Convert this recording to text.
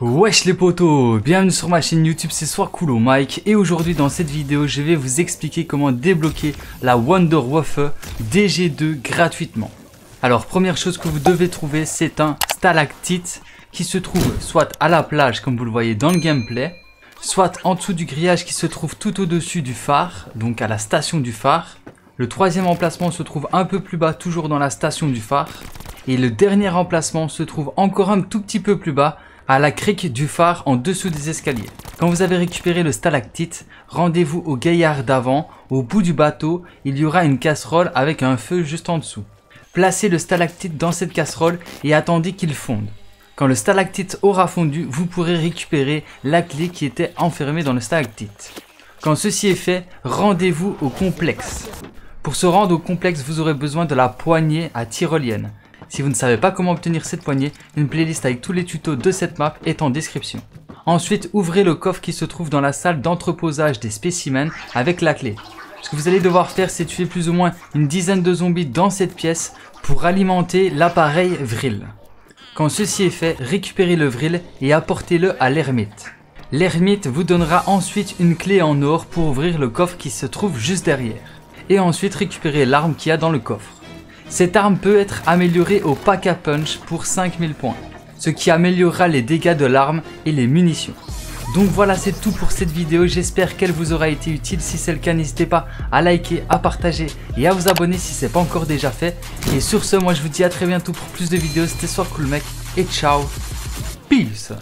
Wesh les potos, bienvenue sur ma chaîne YouTube, c'est Soir Cool Mike et aujourd'hui dans cette vidéo je vais vous expliquer comment débloquer la Wonder Wafer DG2 gratuitement. Alors première chose que vous devez trouver c'est un stalactite qui se trouve soit à la plage comme vous le voyez dans le gameplay, soit en dessous du grillage qui se trouve tout au-dessus du phare, donc à la station du phare. Le troisième emplacement se trouve un peu plus bas toujours dans la station du phare. Et le dernier emplacement se trouve encore un tout petit peu plus bas à la crique du phare en dessous des escaliers. Quand vous avez récupéré le stalactite, rendez-vous au gaillard d'avant, au bout du bateau, il y aura une casserole avec un feu juste en dessous. Placez le stalactite dans cette casserole et attendez qu'il fonde. Quand le stalactite aura fondu, vous pourrez récupérer la clé qui était enfermée dans le stalactite. Quand ceci est fait, rendez-vous au complexe. Pour se rendre au complexe, vous aurez besoin de la poignée à tyrolienne. Si vous ne savez pas comment obtenir cette poignée, une playlist avec tous les tutos de cette map est en description. Ensuite, ouvrez le coffre qui se trouve dans la salle d'entreposage des spécimens avec la clé. Ce que vous allez devoir faire, c'est tuer plus ou moins une dizaine de zombies dans cette pièce pour alimenter l'appareil Vril. Quand ceci est fait, récupérez le Vril et apportez-le à l'ermite. L'ermite vous donnera ensuite une clé en or pour ouvrir le coffre qui se trouve juste derrière. Et ensuite récupérer l'arme qu'il y a dans le coffre. Cette arme peut être améliorée au pack a punch pour 5000 points, ce qui améliorera les dégâts de l'arme et les munitions. Donc voilà c'est tout pour cette vidéo, j'espère qu'elle vous aura été utile, si c'est le cas n'hésitez pas à liker, à partager et à vous abonner si ce n'est pas encore déjà fait. Et sur ce moi je vous dis à très bientôt pour plus de vidéos, c'était Soir Cool Mec et ciao, peace